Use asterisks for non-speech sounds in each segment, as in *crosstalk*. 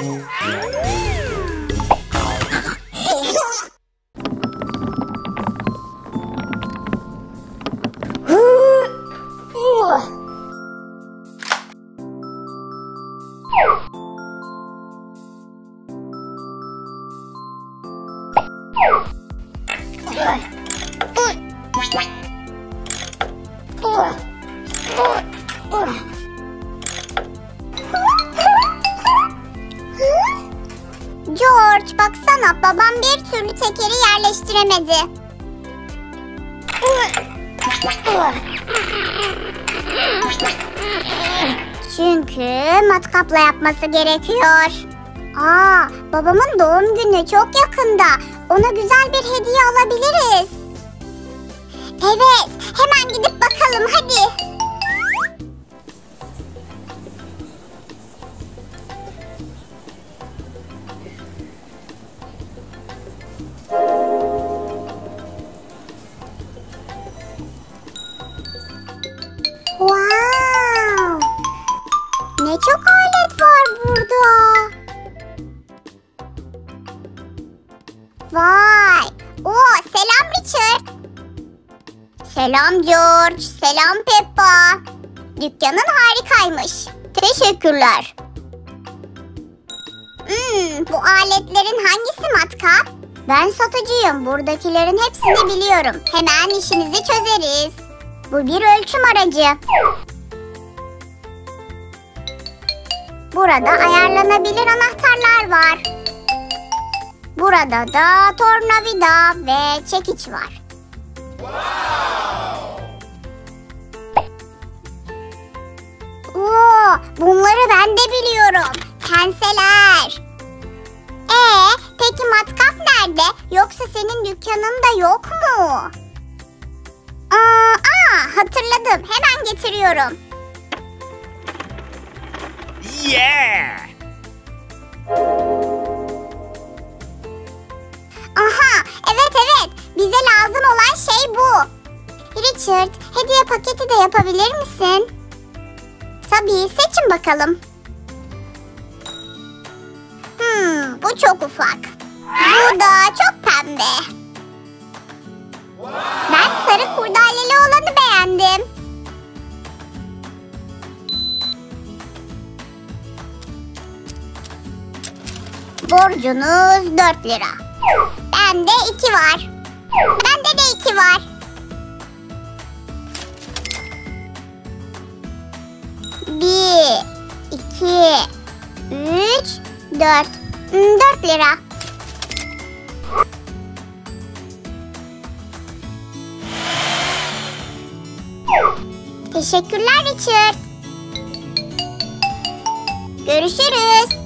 George baksana babam bir türlü tekeri yerleştiremedi. Çünkü matkapla yapması gerekiyor. Aa, babamın doğum günü çok yakında. Ona güzel bir hediye alabiliriz. Evet, hemen gidip bakalım hadi. Burada. Vay! Oo, selam Richard. Selam George, selam Peppa. Dükkanın harikaymış. Teşekkürler. Hmm, bu aletlerin hangisi matkap? Ben satıcıyım. Buradakilerin hepsini biliyorum. Hemen işinizi çözeriz. Bu bir ölçüm aracı. Burada ayarlanabilir anahtarlar var. Burada da tornavida ve çekiç var. Oo, bunları ben de biliyorum. Penseler. Ee, peki matkap nerede? Yoksa senin dükkanında yok mu? Aa, aa, hatırladım. Hemen getiriyorum. Yeah! Aha, evet evet. Bize lazım olan şey bu. Richard, hediye paketi de yapabilir misin? Tabii, seçin bakalım. Hmm, bu çok ufak. Bu da çok pembe. Ben Borcunuz 4 lira. Bende 2 var. Bende de 2 var. Bir, iki, üç, dört. Hmm, Dört lira. Teşekkürler Richard. Görüşürüz.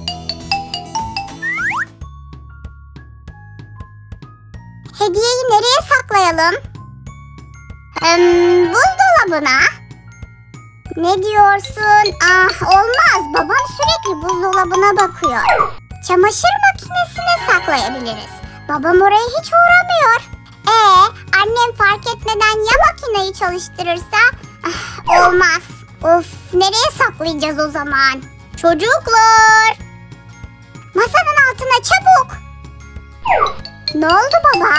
Hediyeyi nereye saklayalım? Hmm, buzdolabına. Ne diyorsun? Ah olmaz. Babam sürekli buzdolabına bakıyor. Çamaşır makinesine saklayabiliriz. Babam oraya hiç uğramıyor. Ee, annem fark etmeden ya makineyi çalıştırırsa? Ah, olmaz. Of, nereye saklayacağız o zaman? Çocuklar! Çabuk! Ne oldu baba?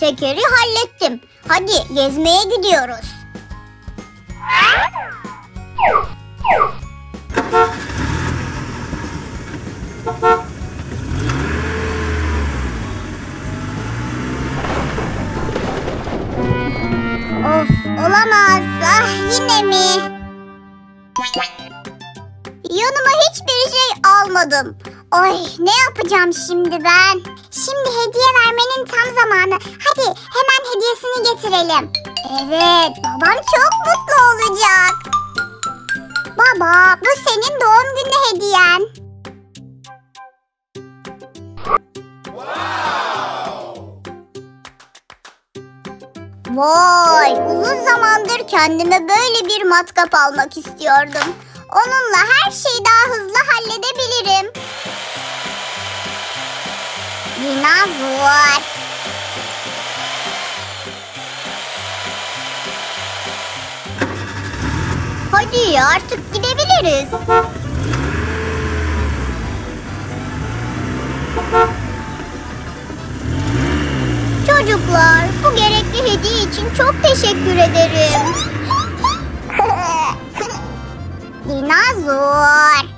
Tekeri hallettim. Hadi gezmeye gidiyoruz. Of olamaz. Ah yine mi? Yanıma hiçbir şey almadım. Ay ne yapacağım şimdi ben? Şimdi hediye vermenin tam zamanı. Hadi hemen hediyesini getirelim. Evet babam çok mutlu olacak. Baba bu senin doğum günü hediyen. Vay uzun zamandır kendime böyle bir matkap almak istiyordum. Onunla her şeyi daha hızlı halledebilirim. Bina var. Hadi artık gidebiliriz. Çocuklar, bu gerekli hediye için çok teşekkür ederim. *laughs* Dinozor.